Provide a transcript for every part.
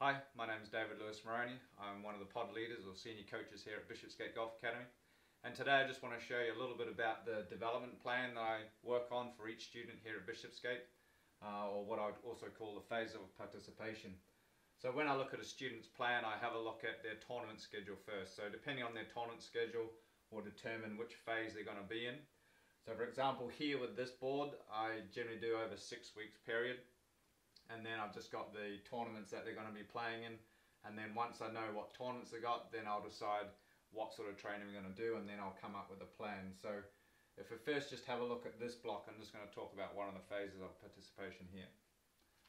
Hi, my name is David Louys-Moroney. I'm one of the pod leaders or senior coaches here at Bishops Gate Golf Academy. And today I just want to show you a little bit about the development plan that I work on for each student here at Bishops Gate, uh, or what I would also call the phase of participation. So when I look at a student's plan, I have a look at their tournament schedule first. So depending on their tournament schedule, will determine which phase they're going to be in. So for example, here with this board, I generally do over six weeks period and then I've just got the tournaments that they're going to be playing in. And then once I know what tournaments they got then I'll decide what sort of training we're going to do and then I'll come up with a plan. So if we first just have a look at this block I'm just going to talk about one of the phases of participation here.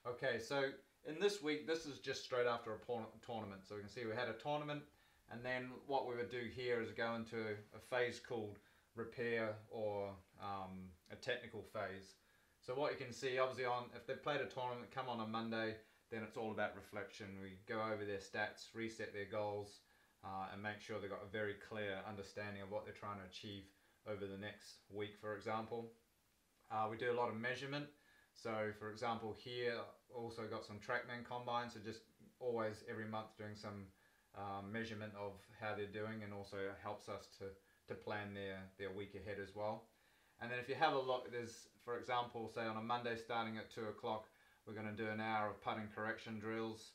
Okay so in this week this is just straight after a tournament. So we can see we had a tournament and then what we would do here is go into a phase called repair or um, a technical phase so what you can see, obviously, on if they've played a tournament, come on a Monday, then it's all about reflection. We go over their stats, reset their goals, uh, and make sure they've got a very clear understanding of what they're trying to achieve over the next week, for example. Uh, we do a lot of measurement. So, for example, here also got some TrackMan combines. So just always every month doing some um, measurement of how they're doing, and also helps us to to plan their their week ahead as well. And then if you have a look, there's, for example, say on a Monday starting at 2 o'clock, we're going to do an hour of putting correction drills.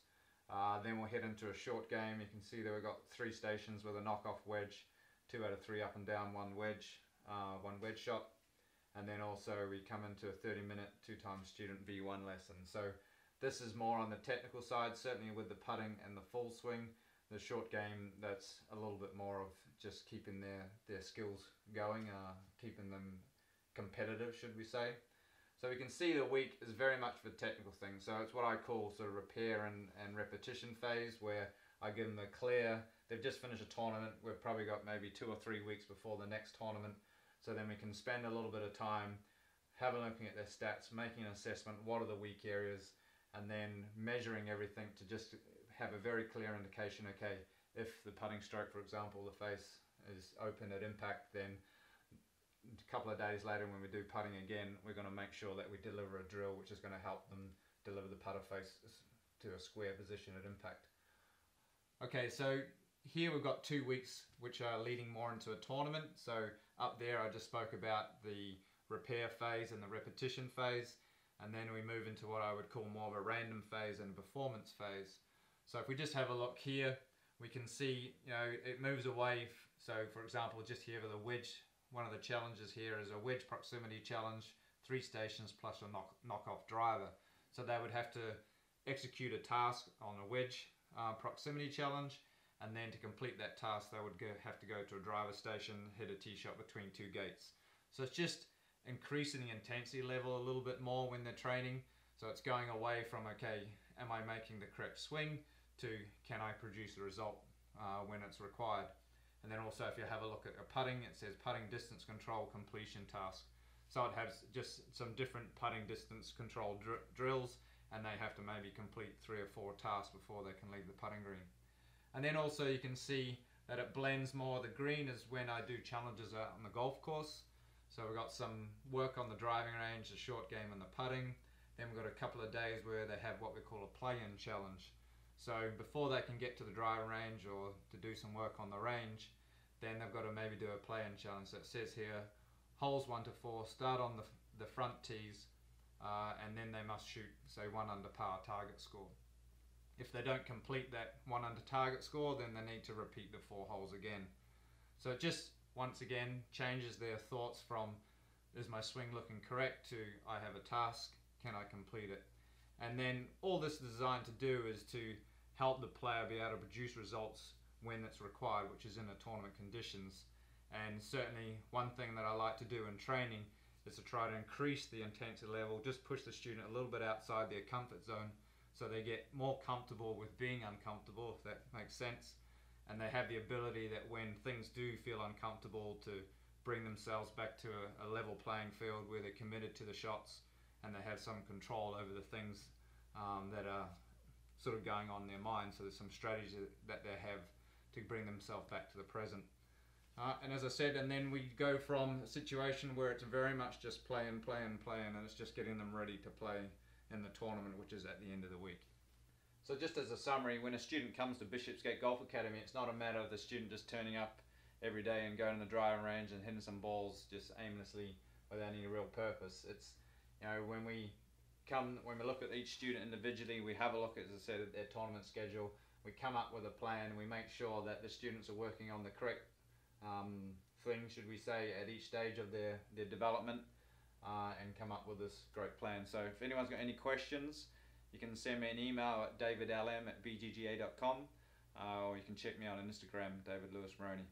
Uh, then we'll head into a short game. You can see that we've got three stations with a knockoff wedge, two out of three up and down, one wedge, uh, one wedge shot. And then also we come into a 30 minute two times student V1 lesson. So this is more on the technical side, certainly with the putting and the full swing. The short game, that's a little bit more of just keeping their, their skills going, uh, keeping them competitive, should we say. So we can see the week is very much for technical things. So it's what I call sort of repair and, and repetition phase where I give them a clear, they've just finished a tournament, we've probably got maybe two or three weeks before the next tournament. So then we can spend a little bit of time having looking at their stats, making an assessment, what are the weak areas, and then measuring everything to just have a very clear indication, okay, if the putting stroke, for example, the face is open at impact, then a couple of days later when we do putting again, we're going to make sure that we deliver a drill which is going to help them deliver the putter face to a square position at impact. Okay, so here we've got two weeks which are leading more into a tournament. So up there I just spoke about the repair phase and the repetition phase and then we move into what I would call more of a random phase and performance phase. So if we just have a look here, we can see, you know, it moves away. So for example, just here with a wedge one of the challenges here is a wedge proximity challenge, three stations plus a knock, knock-off driver. So they would have to execute a task on a wedge uh, proximity challenge and then to complete that task they would go, have to go to a driver station, hit a tee shot between two gates. So it's just increasing the intensity level a little bit more when they're training. So it's going away from, okay, am I making the correct swing to can I produce a result uh, when it's required. And then also if you have a look at a putting, it says putting distance control completion task. So it has just some different putting distance control dr drills and they have to maybe complete three or four tasks before they can leave the putting green. And then also you can see that it blends more. The green is when I do challenges out on the golf course. So we've got some work on the driving range, the short game and the putting. Then we've got a couple of days where they have what we call a play-in challenge. So before they can get to the driving range or to do some work on the range, then they've got to maybe do a play-in challenge. So it says here, holes one to four, start on the, the front tees, uh, and then they must shoot, say, one under par target score. If they don't complete that one under target score, then they need to repeat the four holes again. So it just, once again, changes their thoughts from, is my swing looking correct, to I have a task, can I complete it? And then all this is designed to do is to help the player be able to produce results when it's required, which is in the tournament conditions. And certainly one thing that I like to do in training is to try to increase the intensity level, just push the student a little bit outside their comfort zone so they get more comfortable with being uncomfortable, if that makes sense. And they have the ability that when things do feel uncomfortable to bring themselves back to a, a level playing field where they're committed to the shots and they have some control over the things um, that are sort of going on in their mind. So there's some strategies that they have to bring themselves back to the present. Uh, and as I said, and then we go from a situation where it's very much just play and play and play, and it's just getting them ready to play in the tournament, which is at the end of the week. So just as a summary, when a student comes to Bishops Gate Golf Academy, it's not a matter of the student just turning up every day and going to the driving range and hitting some balls just aimlessly without any real purpose. It's you know when we come when we look at each student individually, we have a look, as I said, at their tournament schedule. We come up with a plan. We make sure that the students are working on the correct um, thing, should we say, at each stage of their their development, uh, and come up with this great plan. So if anyone's got any questions, you can send me an email at davidlm at bgga.com, uh, or you can check me out on Instagram, David Louys-Moroney.